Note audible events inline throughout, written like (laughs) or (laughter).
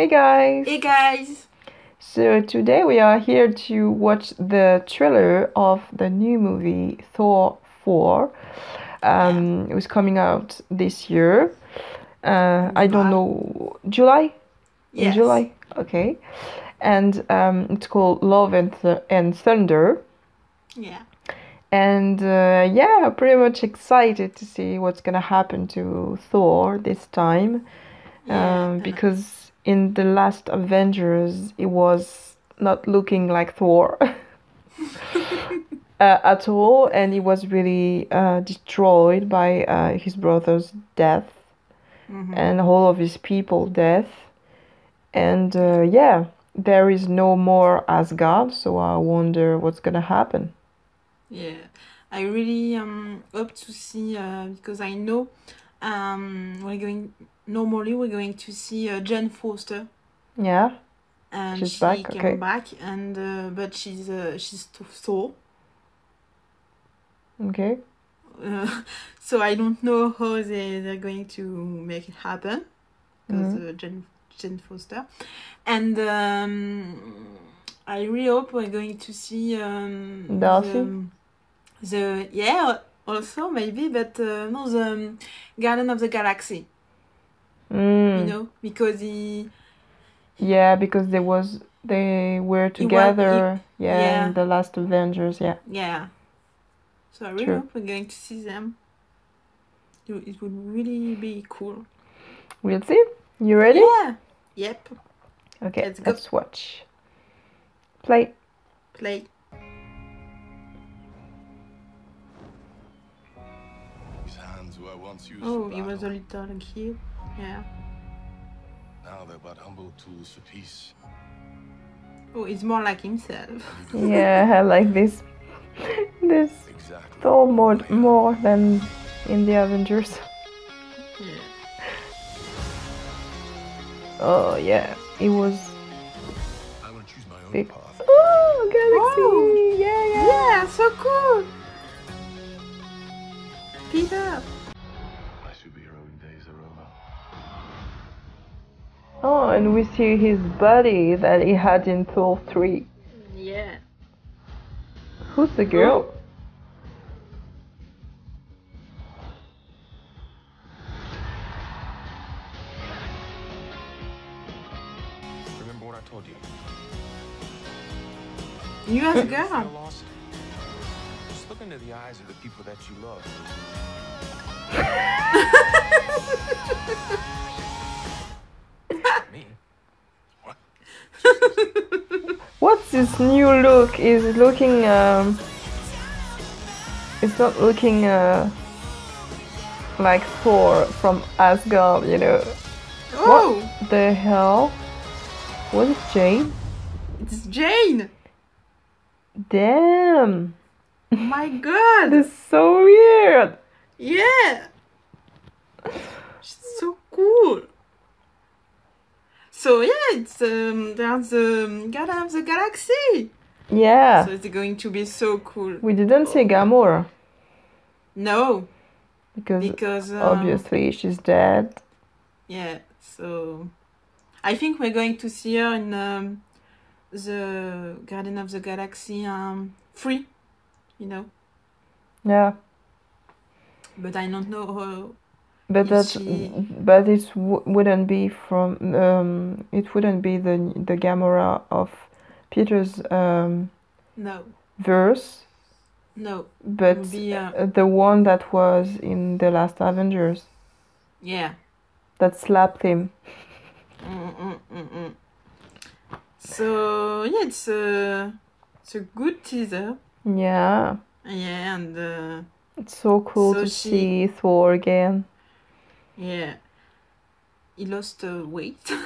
Hey guys! Hey guys! So today we are here to watch the trailer of the new movie Thor 4. Um, it was coming out this year. Uh, I don't know, July? In Yes. July? Okay. And um, it's called Love and, Th- and Thunder. Yeah. And uh, yeah, pretty much excited to see what's gonna happen to Thor this time. Yeah, Um, because in the last Avengers, it was not looking like Thor (laughs) uh, at all, and he was really uh, destroyed by uh, his brother's death Mhm. and all of his people death. And uh, yeah, there is no more Asgard, so I wonder what's gonna happen. Yeah. I really um hope to see uh, because I know um we're going normally we're going to see uh, Jane Foster Yeah, and She's she back, came okay. back and uh, but she's uh, she's to Thor. okay. Uh, (laughs) so I don't know how they they're going to make it happen because Mhm. uh, Jen Jane Foster, and um, I really hope we're going to see um, Darcy? The, the yeah also maybe but uh, no the Guardian of the Galaxy Mm. you know because he Yeah, because they was they were He together. yeah, yeah. in the last Avengers. Yeah. yeah so I really True. hope we're going to see them. It, would- it would really be cool. We'll see. You ready? Yeah. Yep. Okay, Let's go. let's watch. Play. Play. These hands were once used Oh, he was a little kid. Yeah. Now they're but humble tools for peace. Oh, it's more like himself. (laughs) Yeah, I like this. This Exactly. Thor more more than in the Avengers. Yeah. Oh yeah, it was I want to choose my own big. path. Oh, galaxy! Oh. Yeah, yeah. Yeah, so cool. Peter. My Oh, and we see his buddy that he had in Thor three. Yeah. Who's the girl? Remember what I told you. You as a You ever feel girl. Just look into the eyes of the people that you love. (laughs) Me? What's this new look? Is looking um it's not looking uh like Thor from Asgard, you know. Oh, What the hell? What is Jane? it's Jane. Damn! Oh my god. (laughs) This is so weird! Yeah. She's so cool. So yeah, it's um there's the um, Guardian of the Galaxy. Yeah. So it's going to be so cool. We didn't see Gamora No, because because uh, obviously she's dead. Yeah, so I think we're going to see her in um, the Guardian of the Galaxy um, free, you know. Yeah. But I don't know how. But that's she- but it w- wouldn't be from um it wouldn't be the the Gamora of Peter's um No, verse, no. but be, uh, the one that was in the last Avengers Yeah. that slapped him. Mm, mm, mm, mm. So yeah, it's a it's a good teaser. Yeah, Yeah, and uh, it's so cool So to she- see Thor again. Yeah, he lost uh, weight. (laughs)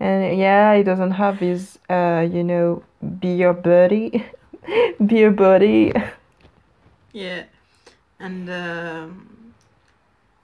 And yeah, he doesn't have his uh you know beer buddy, (laughs) beer buddy. Yeah, and um,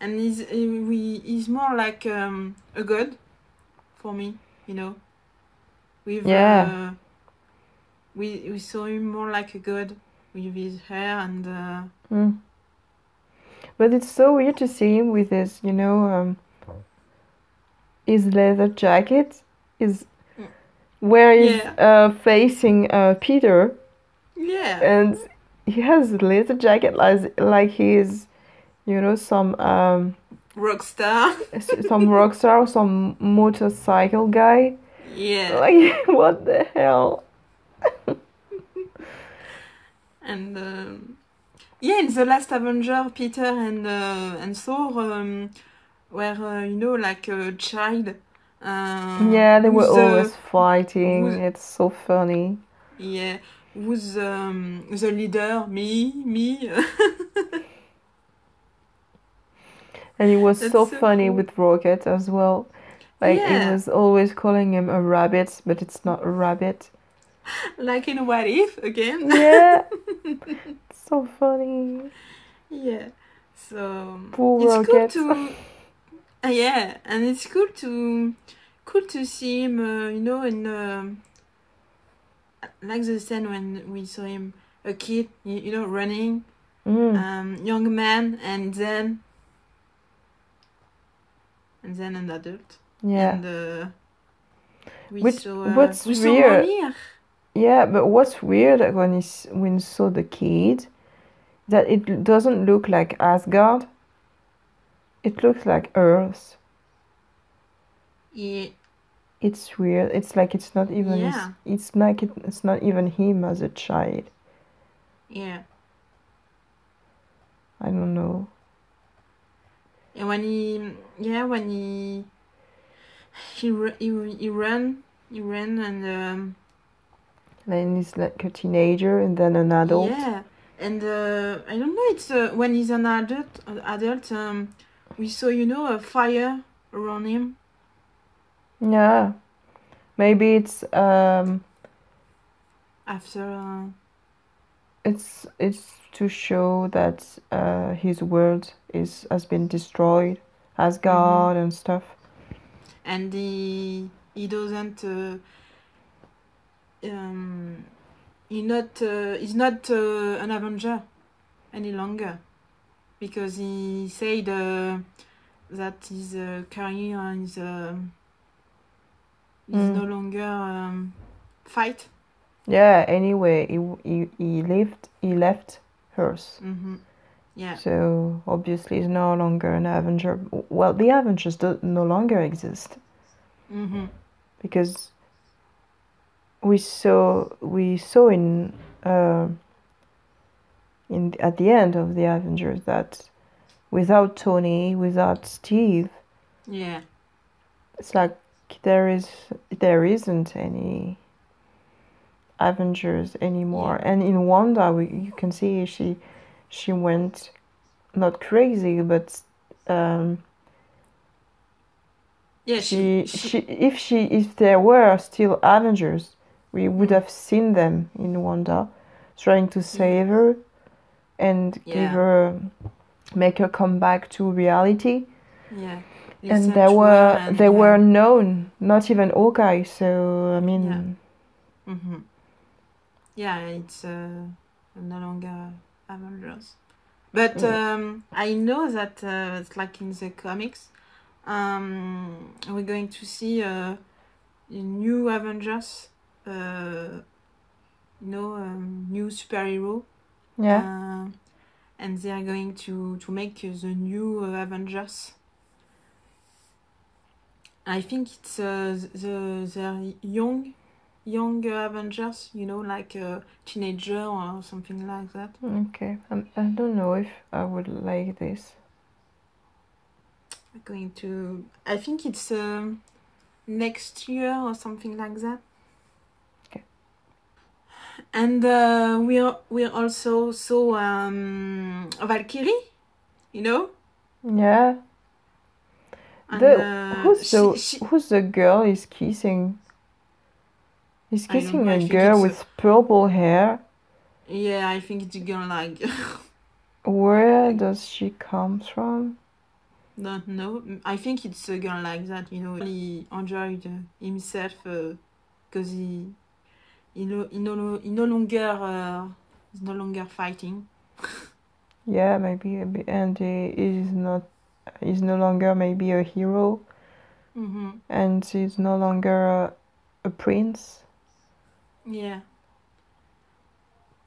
and he's we he's more like um, a god for me, you know. With Yeah. uh, we we saw him more like a god with his hair and uh, Mm. But it's so weird to see him with his, you know, um, his leather jacket is where he's Yeah. uh, facing uh, Peter, Yeah. and he has a leather jacket like like he's, you know, some um Rockstar. (laughs) s- some rock star, or some motorcycle guy. Yeah. (laughs) Like what the hell? And um, yeah, in the last Avenger, Peter and uh, and Thor um, were uh, you know like a child. Uh, Yeah, they were who's, uh, always fighting. It's so funny. Yeah, who's um, the leader? Me, me. (laughs) And it was That's so so funny cool. with Rocket as well. Like Yeah. it was always calling him a rabbit, but it's not a rabbit. (laughs) like in What If again. Yeah. (laughs) So funny. Yeah. So Poor it's cool to (laughs) uh, yeah, and it's cool to cool to see him. Uh, you know, in um, like the scene when we saw him a kid, you, you know, running, Mm. um, young man, and then and then an adult. Yeah. And uh, we Which- saw uh, what's we saw weird- Mjolnir. Yeah, but what's weird when he when saw the kid, that it doesn't look like Asgard. It looks like Earth. Yeah, It's weird. It's like it's not even. Yeah. it's like it, it's not even him as a child. yeah. I don't know. And when he, yeah, when he, he, he, he ran, he ran and um, Then he's like a teenager and then an adult. yeah, and uh, I don't know. It's uh, when he's an adult, uh, adult. Um, we saw, you know, a fire around him. Yeah. Maybe it's um After, uh, it's it's to show that uh his world is has been destroyed, Asgard and stuff. and he he doesn't. Uh, um, he not uh, he's not uh, an Avenger any longer because he said uh, that his uh, career is um is Mm. no longer um, fight. Yeah, anyway, he he he left he left Earth. hmm Yeah, So obviously he's no longer an Avenger. Well, the Avengers do no longer exist hmm because we saw we saw in uh, in at the end of the Avengers that without Tony, without Steve, yeah, it's like there is there isn't any Avengers anymore. And in Wanda, we, you can see she she went not crazy, but um, yeah. she, she if she if there were still Avengers, we would have seen them in Wanda, trying to save her, and give her make her come back to reality. yeah. and they were and, they were known, not even Hawkeye. So I mean, hmm Yeah, it's uh, no longer Avengers. But um, I know that uh, it's like in the comics, um, we're going to see uh, a new Avengers, uh, you know, um, new superhero. yeah, Uh, and they are going to, to make uh, the new uh, Avengers. I think it's uh, the the young young Avengers, you know, like a teenager or something like that. okay. Um, I don't know if I would like this. We're going to. I think it's um, next year or something like that. And uh, we are we're also so um, Valkyrie, you know. Yeah. And, The uh, who's she- the she- who's the girl he's kissing? He's kissing a girl it's a- with purple hair. Yeah, I think it's a girl like (laughs) Where does she come from? don't know. I think it's a girl like that. You know, he enjoyed uh, himself because he he no he no he no longer uh, is no longer fighting. (laughs) Yeah, maybe a bit, and he is not. He's no longer maybe a hero. Mm-hmm. and he's no longer a, a prince. Yeah.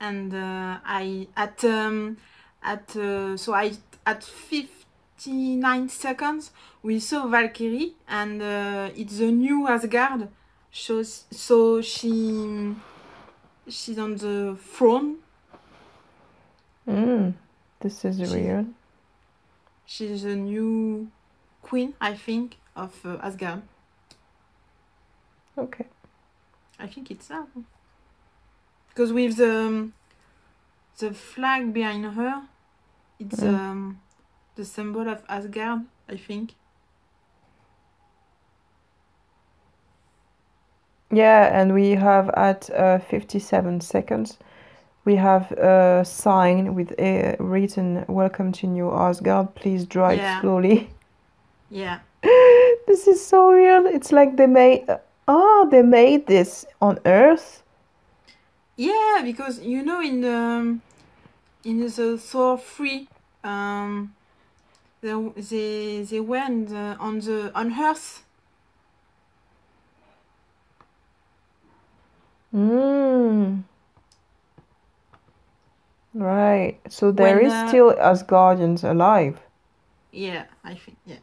And uh, I at um at uh, so I at 59 seconds we saw Valkyrie and uh, it's a new Asgard. So so she she's on the throne. Mm, this is She's- weird. She's the new queen, I think, of uh, Asgard. Okay. I think it's that. Because with the the flag behind her, it's Mm. um the symbol of Asgard, I think. Yeah, and we have at uh, 57 seconds, we have a sign with a written "Welcome to New Asgard. Please drive Yeah. slowly." (laughs) Yeah. this is so real. It's like they made. Oh, they made this on Earth. Yeah, because you know in the um, in the Thor three, um, they they they went uh, on the on Earth. Mm. Right. So there When, is uh, still Asgardians alive. Yeah, I think yeah.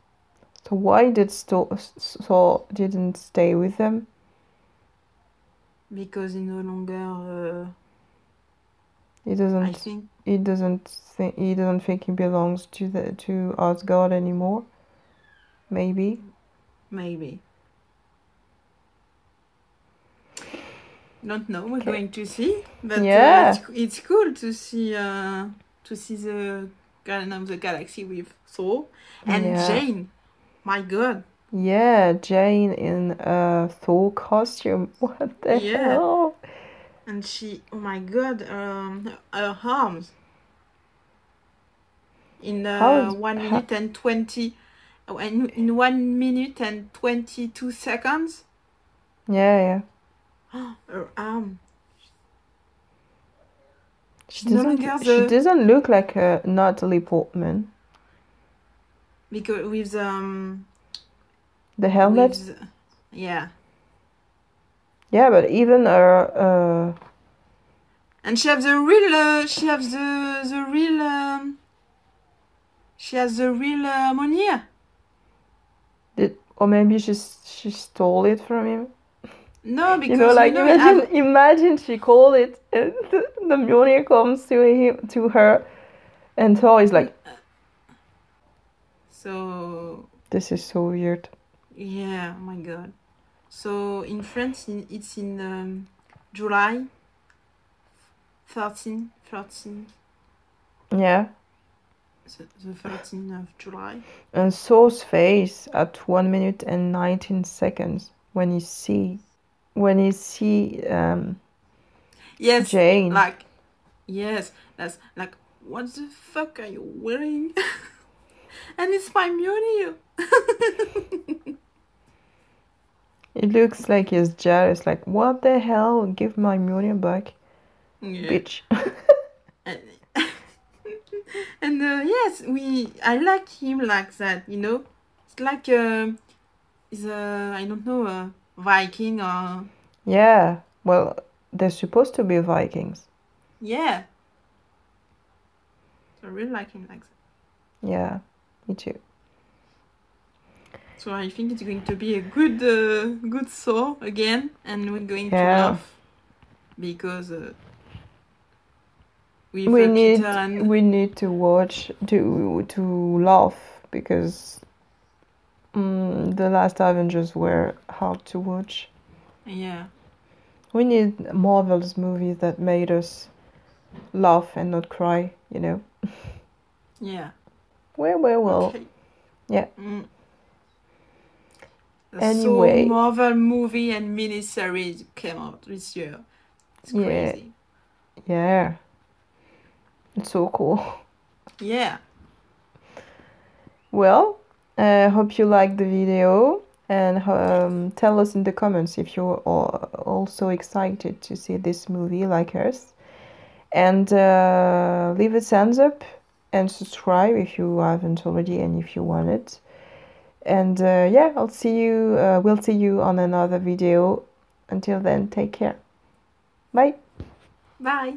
So why did Sto- Thor didn't stay with them? Because he no longer. He Uh, I doesn't. I think He doesn't think. He doesn't think he belongs to the to Asgard anymore. Maybe. maybe. Don't know. We're Okay. going to see, but Yeah. uh, it's, it's cool to see uh, to see the Guardian of the Galaxy with Thor and Yeah. Jane. My God. Yeah, Jane in a Thor costume. (laughs) What the Yeah. hell? And she, oh my god, um, her arms. In uh, is- one minute and twenty, in, in one minute and twenty-two seconds, Yeah, yeah. (gasps) her arm. She doesn't. She doesn't look like a Natalie Portman. Because with um, The helmet. with, yeah, Yeah, but even her. Uh, and she has the real, uh, she has the the real, um, she has the real uh, Mjolnir. did, or maybe she she stole it from him. No, because you know, like you know, imagine, have- imagine she called it, and (laughs) the, the Mjolnir comes to him, to her, and Thor is like, so "This is so weird." Yeah, oh my god. So in France, in, it's in um, July 13, 13, Yeah, the, the 13th of July. and Thor's face at one minute and nineteen seconds when he see, when he see um, Yes, Jane. like, yes, that's like, what the fuck are you wearing? (laughs) and it's my Mjolnir. (laughs) It looks like he's jealous. Like, what the hell? Give my Mjolnir back, yeah. bitch. (laughs) and and uh, yes we i like him like that you know it's like uh, he's a i don't know a viking or yeah. Well, they're supposed to be Vikings. yeah i really like him like that Yeah, me too. so i think it's going to be a good uh, good Thor again and we're going to Yeah. laugh because uh, we uh, need we need to watch to to laugh because mm, the last Avengers were hard to watch. yeah We need Marvel's movies that made us laugh and not cry. You know. yeah Well, well, well. Okay. yeah. Mm. Anyway. So Marvel movie and miniseries came out this year. It's Yeah. Yeah. It's so cool. (laughs) Yeah. Well, I hope you liked the video and um, tell us in the comments if you're also excited to see this movie like us. And uh, leave a thumbs up and subscribe if you haven't already and if you want it. And uh, yeah, I'll see you. Uh, we'll see you on another video. Until then, take care. Bye. Bye.